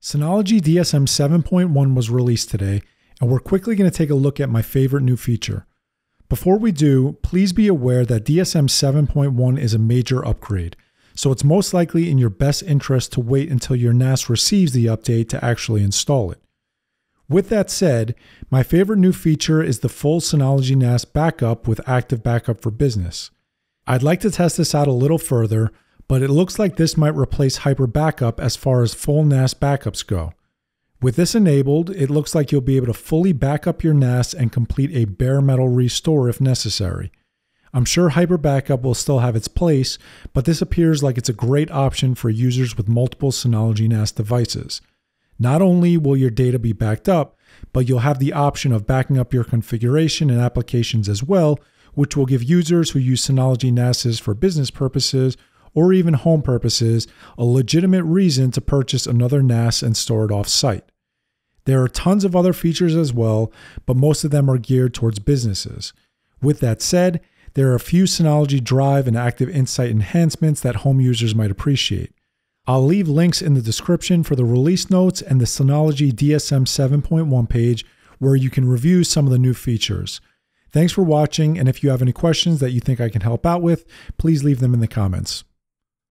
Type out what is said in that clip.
Synology DSM 7.1 was released today, and we're quickly going to take a look at my favorite new feature. Before we do, please be aware that DSM 7.1 is a major upgrade, so it's most likely in your best interest to wait until your NAS receives the update to actually install it. With that said, my favorite new feature is the full Synology NAS backup with Active Backup for Business. I'd like to test this out a little further, but it looks like this might replace Hyper Backup as far as full NAS backups go. With this enabled, it looks like you'll be able to fully back up your NAS and complete a bare metal restore if necessary. I'm sure Hyper Backup will still have its place, but this appears like it's a great option for users with multiple Synology NAS devices. Not only will your data be backed up, but you'll have the option of backing up your configuration and applications as well, which will give users who use Synology NASs for business purposes or even home purposes a legitimate reason to purchase another NAS and store it off site. There are tons of other features as well, but most of them are geared towards businesses. With that said, there are a few Synology Drive and Active Insight enhancements that home users might appreciate. I'll leave links in the description for the release notes and the Synology DSM 7.1 page where you can review some of the new features. Thanks for watching, and if you have any questions that you think I can help out with, please leave them in the comments.